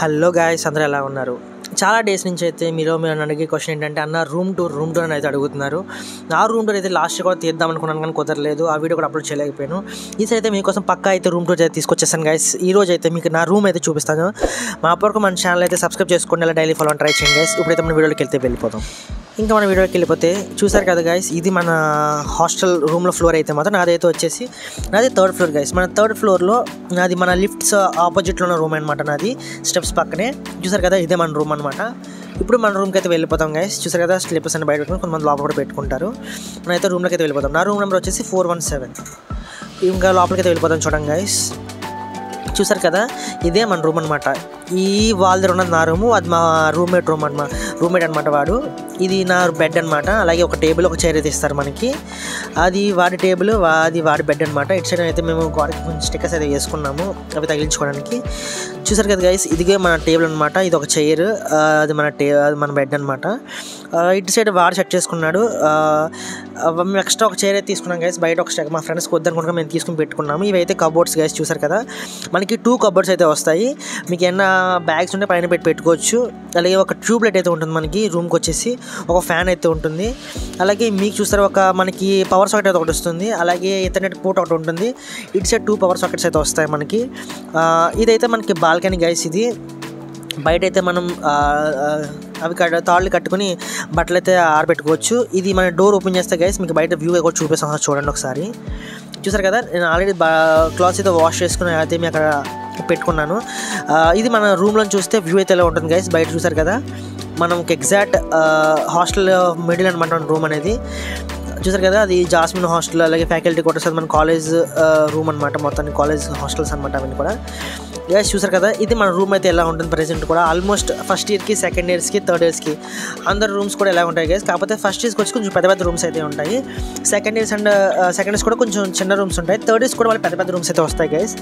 Hello guys అందరూ ఎలా ఉన్నారు? చాలా డేస్ నుంచి అయితే మీరు మీరు అడిగే క్వశ్చన్ ఏంటంటే అన్న రూమ్ టూర్ రూమ్ టూర్ అని అయితే అడుగుతున్నారు. నా రూమ్ టూర్ అయితే లాస్ట్ కూడా తీద్దాం అనుకున్నాను కానీ కుదరలేదు. ఆ వీడియో కూడా అప్లోడ్ చేయలేకపోయాను. ఈసారి అయితే మీకోసం పక్కా అయితే రూమ్ టూర్ అయితే తీసుకొచ్చేసాను గైస్ ఈ రోజు అయితే మీకు నా రూమ్ అయితే చూపిస్తాను. మా అప్పటికి మన ఛానల్ అయితే సబ్స్క్రైబ్ చేసుకోండి అలా డైలీ ఫాలో ట్రై చేయండి గైస్ ఇప్పుడైతే మన వీడియోకి వెళ్తే వెళ్ళిపోతాం ఇంకా మన వీడియోకి వెళ్ళిపోతే చూసారు కదా గైస్ ఇది మన హాస్టల్ రూమ్లో ఫ్లోర్ అయితే మాత్రం నాదైతే వచ్చేసి నాది థర్డ్ ఫ్లోర్ గైస్ మన థర్డ్ ఫ్లోర్లో నాది మన లిఫ్ట్స్ ఆపోజిట్లో ఉన్న రూమ్ అనమాట నాది. స్టెప్స్ పక్కనే. చూసారు కదా ఇదే మన రూమ్ అనమాట ఇప్పుడు మన రూమ్కి అయితే వెళ్ళిపోతాం గైస్ చూసారు కదా స్లిప్పర్స్ అని బయట పెట్టుకుని కొంతమంది లోపల కూడా పెట్టుకుంటారు. మనమైతే రూమ్లోకి అయితే వెళ్ళిపోతాం. నా రూమ్ నెంబర్ వచ్చేసి ఫోర్ వన్ సెవెన్ ఇంకా లోపలికి అయితే వెళ్ళిపోతాం చూడండి గైస్ చూసారు కదా? ఇదే మన రూమ్ అనమాట ఈ వాల్ దగ్గర ఉన్నది నా రూము అది మా రూమ్మేట్ రూమ్ అనమాట రూమ్మేట్ అనమాట వాడు. ఇది నా బెడ్ అనమాట అలాగే ఒక టేబుల్ ఒక చైర్ అయితే ఇస్తారు మనకి. అది వాడి టేబుల్ అది వాడి బెడ్ అనమాట ఇటు సైడ్ అయితే మేము గోడకి కొంచెం స్టిక్కర్స్ అయితే వేసుకున్నాము అవి తగిలించుకోవడానికి. చూసారు కదా గైస్ ఇదిగే మన టేబుల్ అనమాట ఇది ఒక చైర్ అది మన టే అది మన బెడ్ అనమాట ఇటు సైడ్ వాడు సెట్ చేసుకున్నాడు. మేము ఎక్స్ట్రా ఒక చైర్ అయితే తీసుకున్నాం గైస్ బయట ఒక మా ఫ్రెండ్స్ వద్దనుకుంటే మేము తీసుకుని పెట్టుకున్నాము. ఇవైతే కబోర్డ్స్ గైస్ చూసారు కదా. మనకి టూ కబోర్డ్స్ అయితే వస్తాయి. మీకు ఏమన్నా బ్యాగ్స్ ఉంటే పైన పెట్టి పెట్టుకోవచ్చు. అలాగే ఒక ట్యూబ్ లైట్ అయితే ఉంటుంది మనకి రూమ్కి వచ్చేసి. ఒక ఫ్యాన్ అయితే ఉంటుంది. అలాగే మీకు చూస్తారు ఒక మనకి పవర్ సాకెట్ అయితే ఒకటి వస్తుంది. అలాగే ఇథర్నెట్ పోర్ట్ ఒకటి ఉంటుంది. ఇటు సైడ్ టూ పవర్ సాకెట్స్ అయితే వస్తాయి మనకి. ఇదైతే మనకి బాల్కనీ గైస్ ఇది. బయట అయితే మనం అవి కట్ తాళ్ళు కట్టుకుని బట్టలు అయితే ఆరబెట్టుకోవచ్చు. ఇది మన డోర్ ఓపెన్ చేస్తే గైస్ మీకు బయట వ్యూ కూడా చూపిస్తాను. చూడండి ఒకసారి. చూసారు కదా నేను ఆల్రెడీ బా క్లాత్స్ అయితే వాష్ చేసుకుని అయితే మీ అక్కడ పెట్టుకున్నాను. ఇది మన రూమ్లో చూస్తే వ్యూ అయితే ఎలా ఉంటుంది గైస్ బయట చూసారు కదా మనకి ఎగ్జాక్ట్ హాస్టల్ మిడిల్ అనమాట రూమ్ అనేది. చూసారు కదా అది జాస్మిన్ హాస్టల్ అలాగే ఫ్యాకల్టీ క్వార్టర్స్ అది మన కాలేజ్ రూమ్ అనమాట మొత్తాన్ని కాలేజ్ హాస్టల్స్ అనమాట అవన్నీ కూడా. గైస్ చూసారు కదా? ఇది మన రూమ్ అయితే ఎలా ఉంటుంది ప్రెసెంట్ కూడా. ఆల్మోస్ట్ ఫస్ట్ ఇయర్కి సెకండ్ ఇయర్స్కి థర్డ్ ఇయర్స్కి అందరు రూమ్స్ కూడా ఎలా ఉంటాయి గైస్ కాకపోతే ఫస్ట్ ఇయర్స్కి వచ్చి కొంచెం పెద్ద పెద్ద రూమ్స్ అయితే ఉంటాయి. Second years and second years కూడా కొంచెం చిన్న రూమ్స్ ఉంటాయి. థర్డ్ ఇయర్స్ కూడా వాళ్ళు పెద్ద పెద్ద రూమ్స్ అయితే వస్తాయి గైస్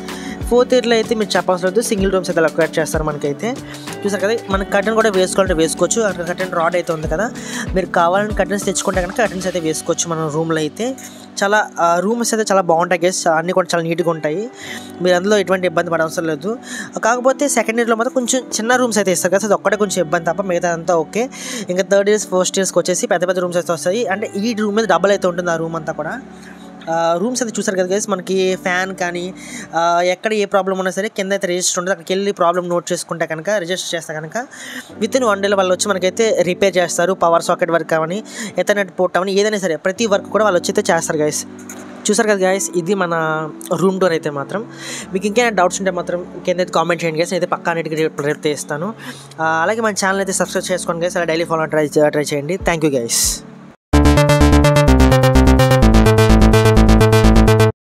ఫోర్త్ ఇయర్లో అయితే మీరు చెప్పాల్సిన లేదు సింగిల్ రూమ్స్ అయితే లొకేట్ చేస్తారు మనకైతే. చూసారు కదా? మన కర్టన్ కూడా వేసుకోవాలంటే వేసుకోవచ్చు. అక్కడ కర్టన్ రాడ్ అయితే ఉంది కదా? మీరు కావాలని కర్టన్స్ తెచ్చుకుంటే కనుక కర్టన్స్ అయితే వేసుకోవచ్చు మన రూమ్లో అయితే. చాలా రూమ్స్ అయితే చాలా బాగుంటాయి గెస్ అన్నీ కూడా చాలా నీట్గా ఉంటాయి. మీరు అందులో ఎటువంటి ఇబ్బంది పడే అవసరం లేదు. కాకపోతే సెకండ్ ఇయర్లో మాత్రం కొంచెం చిన్న రూమ్స్ అయితే ఇస్తారు కదా అది ఒక్కటే కొంచెం ఇబ్బంది తప్ప మిగతా అంతా ఓకే. ఇంకా థర్డ్ ఇయర్స్ ఫస్ట్ ఇయర్స్కి వచ్చేసి పెద్ద పెద్ద రూమ్స్ అయితే వస్తాయి. అంటే ఈ రూమ్ మీద డబల్ అయితే ఉంటుంది ఆ రూమ్ అంతా కూడా. రూమ్స్ అయితే చూసారు కదా గైస్ మనకి ఫ్యాన్ కానీ ఎక్కడ ఏ ప్రాబ్లం ఉన్నా సరే కింద అయితే రిజిస్టర్ ఉంటుంది అక్కడికి వెళ్ళి ప్రాబ్లం నోట్ చేసుకుంటే కనుక రిజిస్టర్ చేస్తే కనుక విత్ ఇన్ వన్ డేలో వాళ్ళు వచ్చి మనకైతే రిపేర్ చేస్తారు పవర్ సాకెట్ వర్క్ అవని ఎథర్నెట్ పోర్ట్ అవని ఏదైనా సరే ప్రతి వర్క్ కూడా వాళ్ళు వచ్చి అయితే చేస్తారు గైస్ చూసారు కదా గాయస్ ఇది మన రూమ్ డోర్ అయితే మాత్రం. మీకు ఇంకేమైనా డౌట్స్ ఉంటే మాత్రం కింద అయితే కామెంట్ చేయండి గైస్ అయితే పక్కా అన్నిటికీ రేపు అలాగే మన ఛానల్ అయితే సబ్స్క్రైబ్ చేసుకోండి గైస్ అలా డైలీ ఫాలో ట్రై ట్రై చేయండి. Thank you guys